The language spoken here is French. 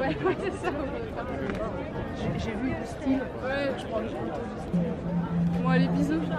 Ouais, ouais, c'est ça. J'ai vu le style. Ouais, je crois que j'ai entendu ça. Bon, allez, bisous. bisous.